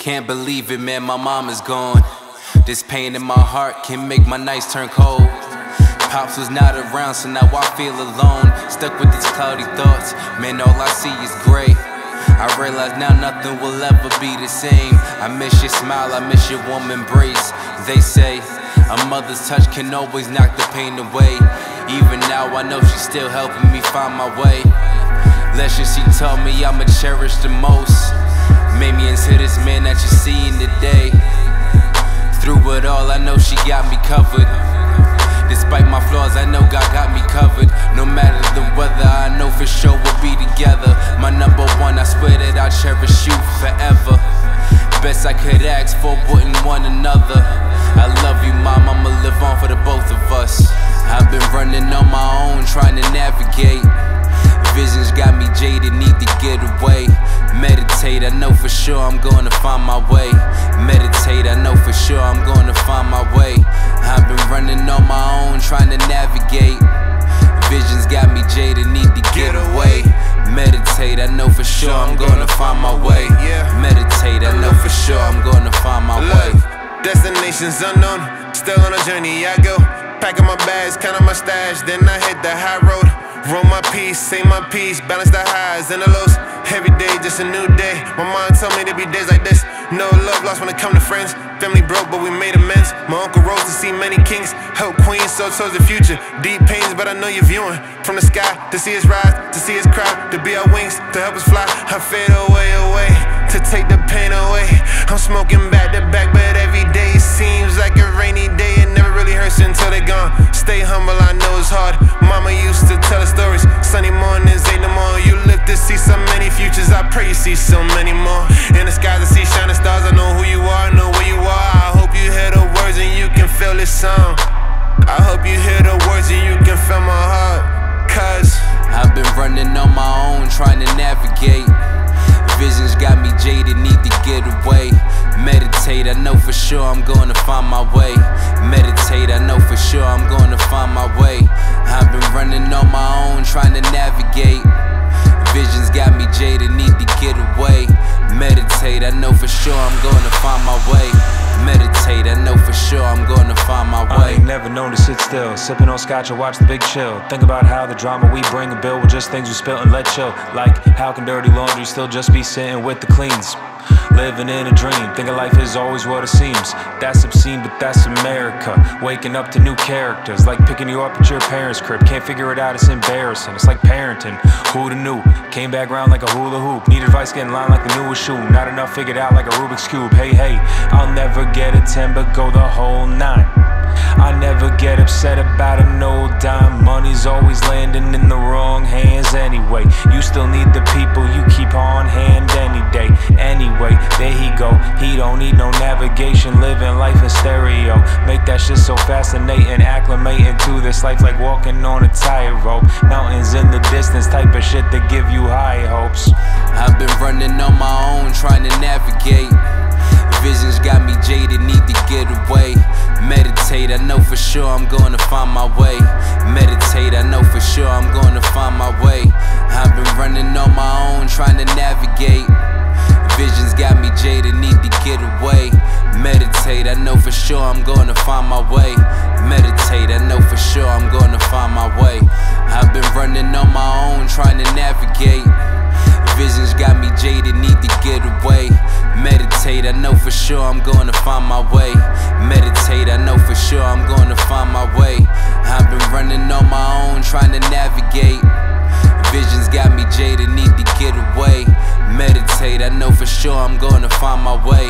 Can't believe it, man, my mom is gone. This pain in my heart can make my nights turn cold. Pops was not around, so now I feel alone. Stuck with these cloudy thoughts, man, all I see is gray. I realize now nothing will ever be the same. I miss your smile, I miss your warm embrace. They say a mother's touch can always knock the pain away. Even now, I know she's still helping me find my way. Lessons she told me I'ma cherish the most. Made me into this man that you're today. Through it all, I know she got me covered. Despite my flaws, I know God got me covered. No matter the weather, I know for sure we'll be together. My number one, I swear that I'll cherish you forever. Best I could ask for, wouldn't one another. I love you, mom, I'ma live on for the both of us. I've been running on my own, trying to navigate. Visions got me jaded, need to get away. Meditate, I know for sure I'm gonna find my way. Meditate, I know for sure I'm gonna find my way. I've been running on my own, trying to navigate. Visions got me jaded, need to get away. Meditate, I know for sure I'm gonna find my way. Meditate, I know for sure I'm gonna find my way. Destinations unknown, still on a journey I go. Packing my bags, counting my stash, then I hit the high road. Roll my piece, say my piece, balance the highs and the lows. Every day, just a new day. My mind told me to be days like this. No love lost when it come to friends. Family broke, but we made amends. My uncle rose to see many kings. Help queens, so towards the future. Deep pains, but I know you're viewing. From the sky, to see us rise, to see us cry, to be our wings, to help us fly. I fade away, away, to take the pain away. I'm smoking back to back, but every day seems like a rainy day. Until they gone. Stay humble, I know it's hard. Mama used to tell us stories. Sunny mornings, ain't no more. You live to see so many futures. I pray you see so many more. In the skies, I see shining stars. I know who you are, I know where you are. I hope you hear the words and you can feel this song. I hope you hear the words and you can feel my heart. Cause I've been running on my own, trying to navigate. Visions got me jaded, need to get away. Meditate, I know for sure I'm gonna find my way. Sure I'm gonna find my way. Meditate, I know for sure I'm gonna find my way. I ain't never known to sit still, sipping on scotch and watch the big chill. Think about how the drama we bring a bill with just things we spill and let chill. Like how can dirty laundry still just be sitting with the cleans? Living in a dream, thinking life is always what it seems. That's obscene, but that's America. Waking up to new characters, like picking you up at your parents' crib. Can't figure it out, it's embarrassing. It's like parenting. Who Who'da knew? Came back round like a hula hoop. Need advice, get in line like the newest shoe. Not enough figured out like a Rubik's Cube. Hey, hey, I'll never get a 10, but go the whole nine. I never get upset about an old dime. Money's always landing in the wrong hands anyway. You still need the people you keep on hand there he go. He don't need no navigation, living life in stereo. Make that shit so fascinating, acclimating to this life like walking on a tightrope. Mountains in the distance, type of shit that give you high hopes. I've been running on my own, trying to navigate. Visions got me jaded, need to get away. Meditate, I know for sure I'm gonna find my way. Meditate, I know for sure I'm gonna find my way. I've been running on my own, trying to navigate. Meditate, I know for sure I'm gonna find my way. Meditate, I know for sure I'm gonna find my way. I've been running on my own, trying to navigate. Visions got me jaded, need to get away. Meditate, I know for sure I'm gonna find my way. Meditate, I know for sure I'm gonna find my way. I've been running on my own, trying to navigate. Visions got me jaded, need to get away. Meditate, I know for sure I'm I'm gonna find my way.